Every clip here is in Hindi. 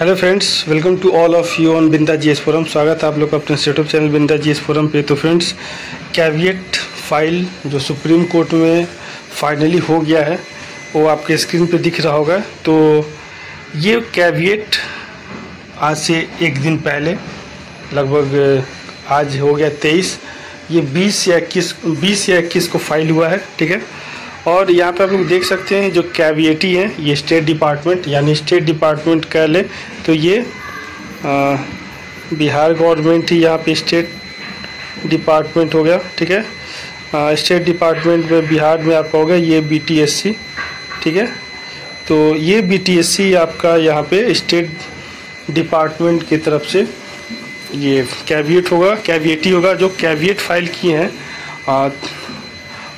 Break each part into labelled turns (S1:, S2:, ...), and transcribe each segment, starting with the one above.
S1: Hello friends welcome to all of you on Binda G S forum स्वागत है आप लोग का अपने यूट्यूब चैनल बिंदा जी एस फोरम पे तो फ्रेंड्स कैविएट फ़ाइल जो सुप्रीम कोर्ट में फाइनली हो गया है, वो आपके स्क्रीन पे दिख रहा होगा। तो ये कैविएट आज से एक दिन पहले, लगभग, आज हो गया तेईस, ये बीस या इक्कीस, बीस या इक्कीस को फ़ाइल हुआ है, ठीक है? और यहाँ पे आप लोग देख सकते हैं जो कैविएटी है ये स्टेट डिपार्टमेंट यानी स्टेट डिपार्टमेंट कह ले तो ये आ, बिहार गवर्नमेंट ही यहाँ पे स्टेट डिपार्टमेंट हो गया ठीक है? स्टेट डिपार्टमेंट में बिहार में आपका हो गया ये बीटीएससी ठीक है? तो ये बीटीएससी आपका यहाँ पे स्टेट डिपार्टमेंट की तरफ़ से ये कैविएट होगा कैविएटी होगा जो कैविएट फ़ाइल किए हैं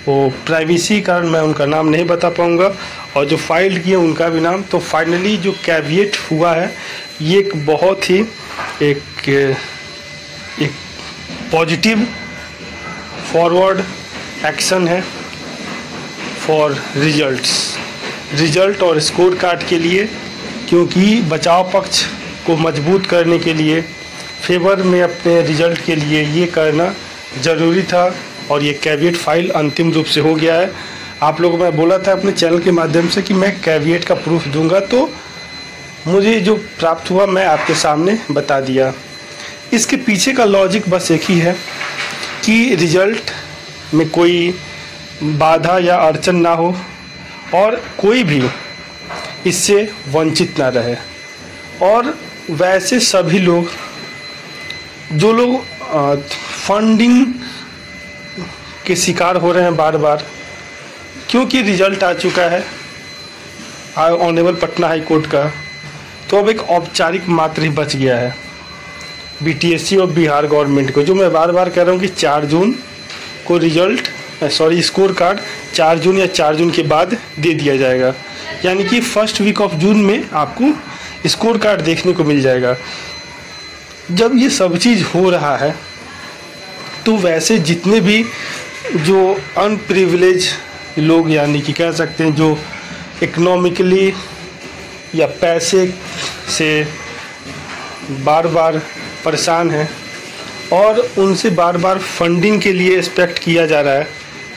S1: वो प्राइवेसी कारण मैं उनका नाम नहीं बता पाऊँगा। और जो फ़ाइल किए उनका भी नाम। तो फाइनली जो कैविएट हुआ है, ये एक बहुत ही एक एक पॉजिटिव फॉरवर्ड एक्शन है फॉर रिजल्ट्स रिज़ल्ट और स्कोर कार्ड के लिए, क्योंकि बचाव पक्ष को मज़बूत करने के लिए फेवर में अपने रिज़ल्ट के लिए ये करना ज़रूरी था। और ये कैविएट फ़ाइल अंतिम रूप से हो गया है। आप लोगों मैं बोला था अपने चैनल के माध्यम से कि मैं कैविएट का प्रूफ दूँगा तो मुझे जो प्राप्त हुआ मैं आपके सामने बता दिया। इसके पीछे का लॉजिक बस एक ही है कि रिज़ल्ट में कोई बाधा या अड़चन ना हो और कोई भी इससे वंचित ना रहे। और वैसे सभी लोग, जो लोग फंडिंग के शिकार हो रहे हैं बार बार क्योंकि रिज़ल्ट आ चुका है? ऑनेबल पटना हाई कोर्ट का। तो अब एक औपचारिक मात्र ही बच गया है। बीटीएससी और बिहार गवर्नमेंट को, जो मैं बार बार कह रहा हूँ कि चार जून को रिज़ल्ट सॉरी, स्कोर कार्ड चार जून या चार जून के बाद दे दिया जाएगा। यानी कि फ़र्स्ट वीक ऑफ़ जून में आपको स्कोर कार्ड देखने को मिल जाएगा। जब ये सब चीज़ हो रहा है तो वैसे जितने भी जो अनप्रिविलेज लोग यानी कि कह सकते हैं जो इकोनॉमिकली या पैसे से बार बार परेशान हैं और उनसे बार बार फंडिंग के लिए एक्सपेक्ट किया जा रहा है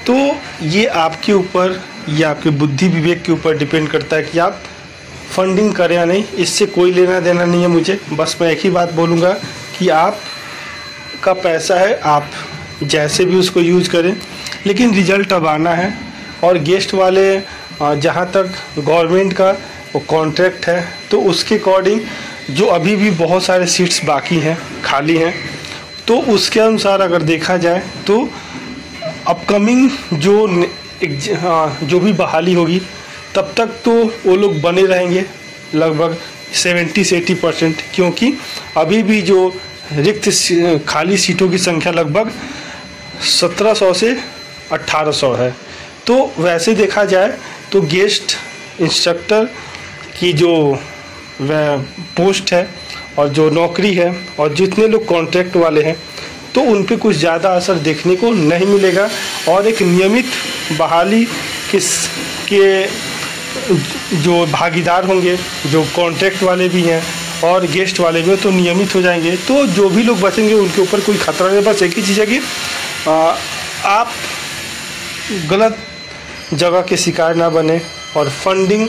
S1: तो ये आपके ऊपर या आपके बुद्धि विवेक के ऊपर डिपेंड करता है कि आप फंडिंग करें या नहीं। इससे कोई लेना देना नहीं है मुझे। बस मैं एक ही बात बोलूँगा कि आप का पैसा है, आप जैसे भी उसको यूज़ करें। लेकिन रिज़ल्ट अब आना है और गेस्ट वाले जहाँ तक गवर्नमेंट का वो कॉन्ट्रैक्ट है तो उसके अकॉर्डिंग जो अभी भी बहुत सारे सीट्स बाकी हैं, खाली हैं तो उसके अनुसार अगर देखा जाए तो अपकमिंग जो जो भी बहाली होगी, तब तक तो वो लोग बने रहेंगे लगभग सेवेंटी से एटी परसेंट क्योंकि अभी भी जो रिक्त खाली सीटों की संख्या लगभग 1700 से 1800 है। तो वैसे देखा जाए तो गेस्ट इंस्ट्रक्टर की जो वह पोस्ट है और जो नौकरी है और जितने लोग कॉन्ट्रैक्ट वाले हैं तो उन पर कुछ ज़्यादा असर देखने को नहीं मिलेगा और एक नियमित बहाली किस के जो भागीदार होंगे, जो कॉन्ट्रैक्ट वाले भी हैं और गेस्ट वाले भी हैं तो नियमित हो जाएँगे। तो जो भी लोग बचेंगे, उनके ऊपर कोई खतरा नहीं बस एक ही चीज़ है कि आप गलत जगह के शिकार ना बने और फंडिंग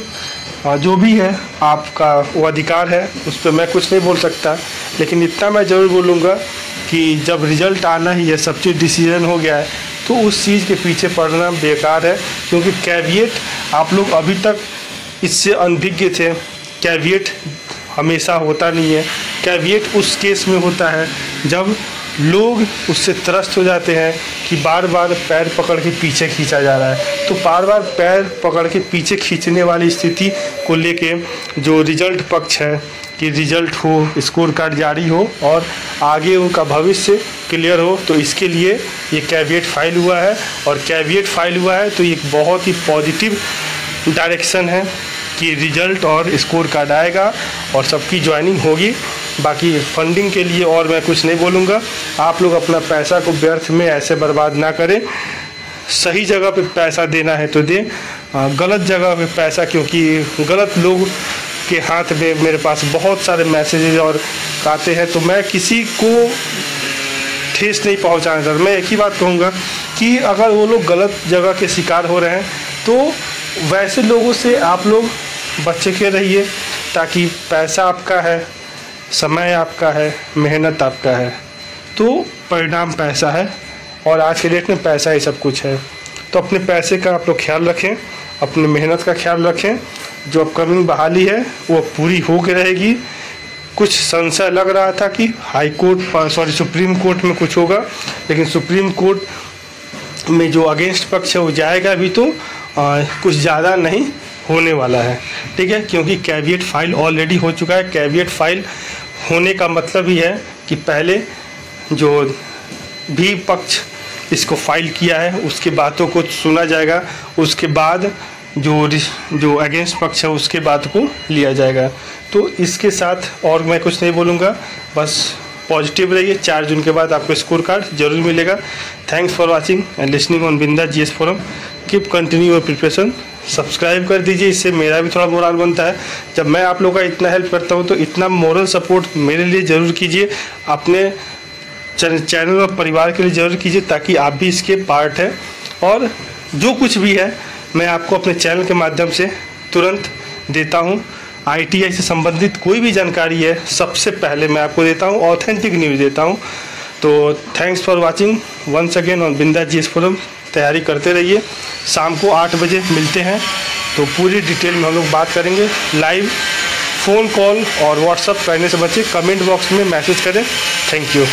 S1: जो भी है, आपका वो अधिकार है, उस पर मैं कुछ नहीं बोल सकता। लेकिन इतना मैं ज़रूर बोलूँगा कि जब रिज़ल्ट आना ही है, सब चीज़ डिसीज़न हो गया है तो उस चीज़ के पीछे पड़ना बेकार है, क्योंकि कैविएट आप लोग अभी तक इससे अनभिज्ञ थे। कैविएट हमेशा होता नहीं है। कैविएट उस केस में होता है, जब लोग उससे त्रस्त हो जाते हैं कि बार बार पैर पकड़ के पीछे खींचा जा रहा है। तो बार बार पैर पकड़ के पीछे खींचने वाली स्थिति को लेके जो रिज़ल्ट पक्ष है, कि रिज़ल्ट हो, स्कोर कार्ड जारी हो और आगे उनका भविष्य क्लियर हो तो इसके लिए ये कैविएट फ़ाइल हुआ है। और कैविएट फ़ाइल हुआ है तो ये बहुत ही पॉजिटिव डायरेक्शन है कि रिज़ल्ट और स्कोर कार्ड आएगा और सबकी ज्वाइनिंग होगी। बाकी फंडिंग के लिए और मैं कुछ नहीं बोलूँगा। आप लोग अपना पैसा को व्यर्थ में ऐसे बर्बाद ना करें। सही जगह पे पैसा देना है तो दें। गलत जगह पे पैसा, क्योंकि गलत लोग के हाथ में मेरे पास बहुत सारे मैसेजेज और आते हैं तो मैं किसी को ठेस नहीं पहुंचाना चाहता। मैं एक ही बात कहूँगा कि अगर वो लोग गलत जगह के शिकार हो रहे हैं तो वैसे लोगों से आप लोग बच्चे के रहिए, ताकि पैसा आपका है। समय आपका है मेहनत आपका है तो परिणाम पैसा है और आज के डेट में पैसा ही सब कुछ है। तो अपने पैसे का आप लोग ख्याल रखें अपनी मेहनत का ख्याल रखें जो अपकमिंग बहाली है वो पूरी हो के रहेगी। कुछ संशय लग रहा था कि high court sorry supreme court में कुछ होगा लेकिन सुप्रीम कोर्ट में जो अगेंस्ट पक्ष है वो जाएगा अभी तो आ, कुछ ज़्यादा नहीं। होने वाला है। ठीक है? क्योंकि कैवियट फ़ाइल ऑलरेडी हो चुका है। कैवियट फ़ाइल होने का मतलब ही है कि पहले जो भी पक्ष इसको फ़ाइल किया है, उसके बातों को सुना जाएगा। उसके बाद जो जो अगेंस्ट पक्ष है, उसके बात को लिया जाएगा। तो इसके साथ और मैं कुछ नहीं बोलूँगा। बस पॉजिटिव रहिए। चार जून के बाद आपको स्कोर कार्ड ज़रूर मिलेगा। Thanks for watching and listening on Binda GS forum keep continue your preparation subscribe कर दीजिए, इससे मेरा भी थोड़ा मोरल बनता है। जब मैं आप लोगों का इतना हेल्प करता हूँ तो इतना मोरल सपोर्ट मेरे लिए ज़रूर कीजिए। अपने चैनल और परिवार के लिए ज़रूर कीजिए, ताकि आप भी इसके पार्ट हैं। और जो कुछ भी है, मैं आपको अपने चैनल के माध्यम से तुरंत देता हूँ। आईटीआई से संबंधित कोई भी जानकारी है, सबसे पहले मैं आपको देता हूँ ऑथेंटिक न्यूज़ देता हूँ। तो thanks for watching once again on Binda G forum तैयारी करते रहिए। शाम को आठ बजे मिलते हैं। तो पूरी डिटेल में हम लोग बात करेंगे। लाइव फ़ोन कॉल और व्हाट्सअप करने से बचे। कमेंट बॉक्स में मैसेज करें। Thank you